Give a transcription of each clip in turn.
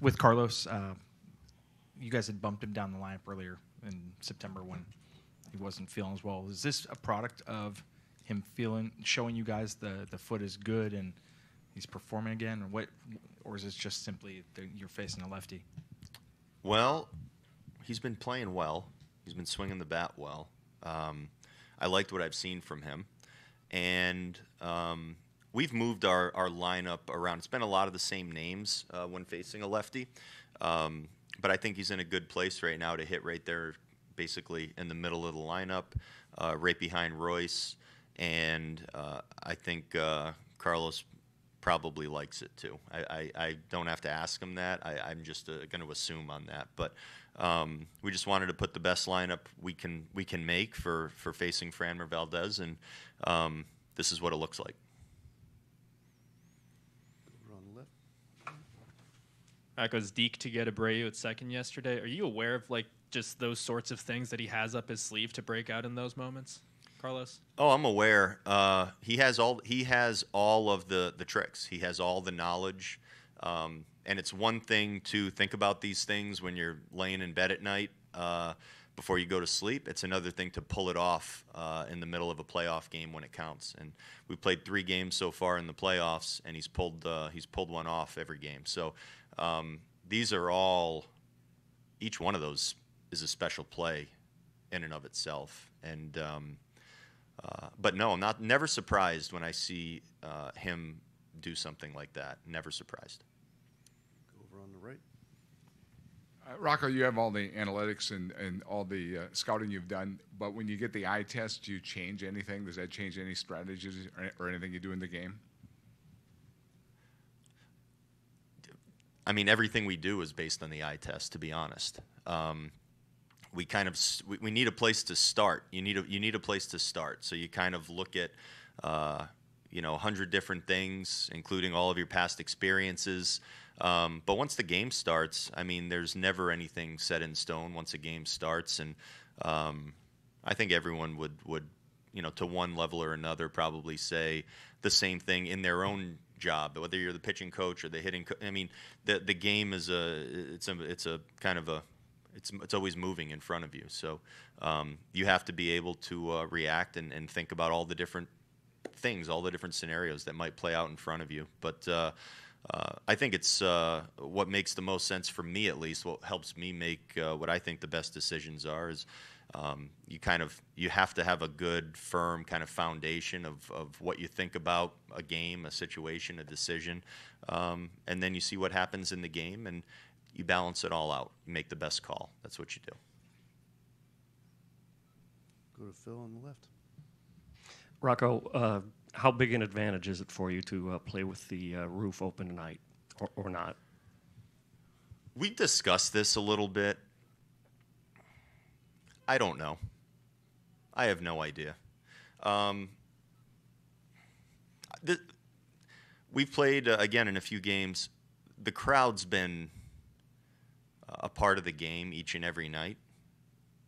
with Carlos, uh, you guys had bumped him down the lineup earlier in September when he wasn't feeling as well. Is this a product of him feeling, showing you guys the the foot is good and he's performing again, or what, or is this just simply the, you're facing a lefty? Well, he's been playing well. He's been swinging the bat well. Um, I liked what I've seen from him, and um, we've moved our, our lineup around. It's been a lot of the same names uh, when facing a lefty, um, but I think he's in a good place right now to hit right there, basically in the middle of the lineup, uh, right behind Royce, and uh, I think uh, Carlos probably likes it too. I, I, I, don't have to ask him that. I, am just uh, going to assume on that. But um, we just wanted to put the best lineup we can we can make for, for facing Framber Valdez, and um, this is what it looks like. Goes Deke to get Abreu at second yesterday. Are you aware of like just those sorts of things that he has up his sleeve to break out in those moments? Carlos? Oh, I'm aware. Uh, he has all he has all of the the tricks. He has all the knowledge. Um, and it's one thing to think about these things when you're laying in bed at night uh, before you go to sleep. It's another thing to pull it off uh, in the middle of a playoff game when it counts. And we played three games so far in the playoffs, and he's pulled uh, he's pulled one off every game. So um, these are all each one of those is a special play in and of itself. And um, uh, but no, I'm not never surprised when I see uh, him do something like that. Never surprised. Go over on the right. Uh, Rocco, you have all the analytics and, and all the uh, scouting you've done, but when you get the eye test, do you change anything? Does that change any strategies or, or anything you do in the game? I mean, everything we do is based on the eye test. To be honest, um, we kind of we, we, need a place to start. You need a you need a place to start. So you kind of look at uh, you know a hundred different things, including all of your past experiences. Um, but once the game starts, I mean, there's never anything set in stone. Once a game starts, and um, I think everyone would would you know to one level or another probably say the same thing in their own job, whether you're the pitching coach or the hitting. Co- I mean, the the game is a it's a it's a kind of a it's it's always moving in front of you. So um, you have to be able to uh, react and, and think about all the different things, all the different scenarios that might play out in front of you. But uh, uh, I think it's uh, what makes the most sense for me, at least. What helps me make uh, what I think the best decisions are is. Um, you kind of you have to have a good firm kind of foundation of, of what you think about a game a situation a decision um, and then you see what happens in the game and you balance it all out. You make the best call. That's what you do. Go to Phil on the left. Rocco, uh, how big an advantage is it for you to uh, play with the uh, roof open tonight, or, or not? We discussed this a little bit. I don't know. I have no idea. Um, we've played uh, again in a few games. The crowd's been a part of the game each and every night.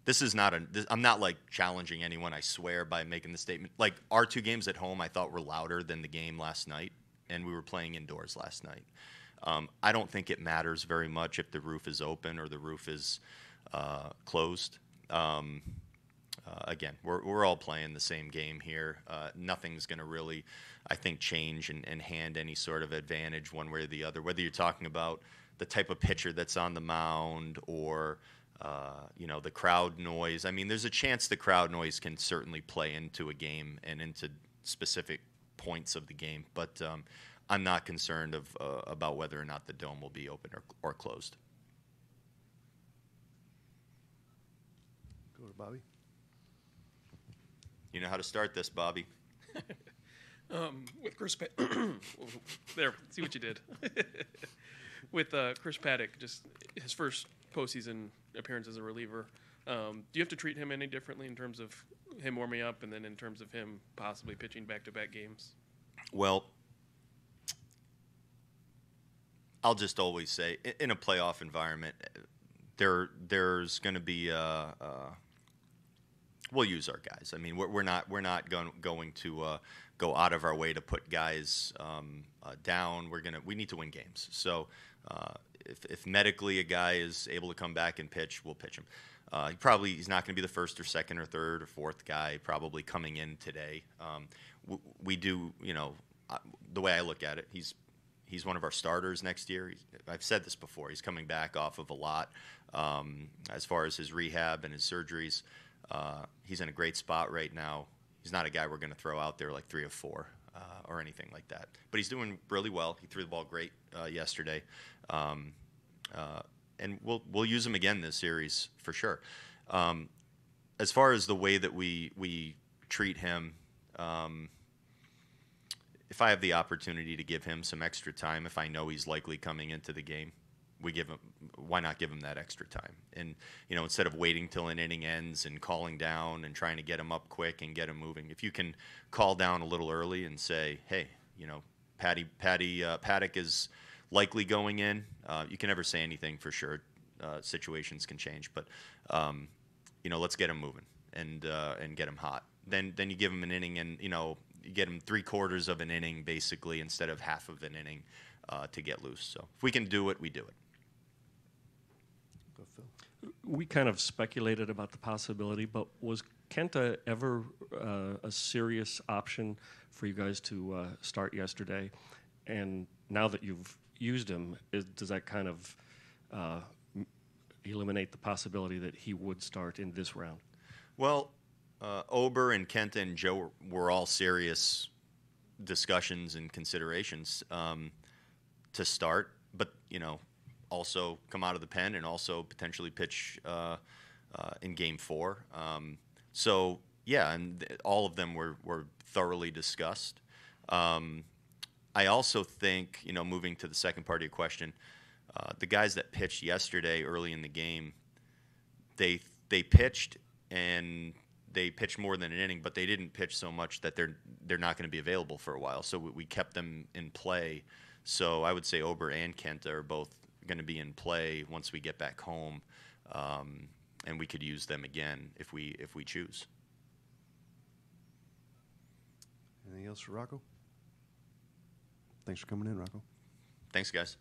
This is not a. I'm not like challenging anyone. I swear by making the statement. Like our two games at home, I thought were louder than the game last night, and we were playing indoors last night. Um, I don't think it matters very much if the roof is open or the roof is uh, closed. Um, uh, again, we're, we're all playing the same game here. Uh, nothing's going to really, I think, change and, and hand any sort of advantage one way or the other. Whether you're talking about the type of pitcher that's on the mound or uh, you know the crowd noise. I mean, there's a chance the crowd noise can certainly play into a game and into specific points of the game, but um, I'm not concerned of uh, about whether or not the dome will be open or, or closed. Go to Bobby. You know how to start this, Bobby. um, with Chris, pa- there. See what you did. with uh, Chris Paddack, just his first postseason appearance as a reliever. Um, do you have to treat him any differently in terms of him warming up, and then in terms of him possibly pitching back-to-back games? Well, I'll just always say, in a playoff environment, there there's going to be a, a, we'll use our guys. I mean, we're, we're not we're not going going to uh, go out of our way to put guys um, uh, down. We're gonna we need to win games. So uh, if, if medically a guy is able to come back and pitch, we'll pitch him. Uh, he probably he's not going to be the first or second or third or fourth guy probably coming in today. Um, we, we do you know uh, the way I look at it, he's he's one of our starters next year. I've said this before. He's coming back off of a lot um, as far as his rehab and his surgeries. Uh, he's in a great spot right now. He's not a guy we're going to throw out there like three or four uh, or anything like that. But he's doing really well. He threw the ball great uh, yesterday, um, uh, and we'll we'll use him again this series for sure. Um, as far as the way that we we treat him. Um, if I have the opportunity to give him some extra time, if I know he's likely coming into the game, we give him. Why not give him that extra time? And you know, instead of waiting till an inning ends and calling down and trying to get him up quick and get him moving, if you can call down a little early and say, "Hey, you know, Patty, Patty, uh, Paddack is likely going in." Uh, you can never say anything for sure. Uh, situations can change, but um, you know, let's get him moving and uh, and get him hot. Then then you give him an inning and you know you get him three quarters of an inning basically instead of half of an inning uh, to get loose. So if we can do it, we do it. We kind of speculated about the possibility, but was Kenta ever uh, a serious option for you guys to uh, start yesterday? And now that you've used him, is, does that kind of uh, eliminate the possibility that he would start in this round? Well, uh, Ober and Kenta and Joe were, were all serious discussions and considerations um, to start, but you know, also come out of the pen and also potentially pitch uh, uh, in Game Four. Um, so yeah, and th- all of them were were thoroughly discussed. Um, I also think, you know, moving to the second part of your question, uh, the guys that pitched yesterday early in the game, they they pitched and they pitched more than an inning, but they didn't pitch so much that they're they're not going to be available for a while. So we, we kept them in play. So I would say Ober and Kenta are both going to be in play once we get back home, um, and we could use them again if we if we choose. Anything else for Rocco? Thanks for coming in, Rocco. Thanks, guys.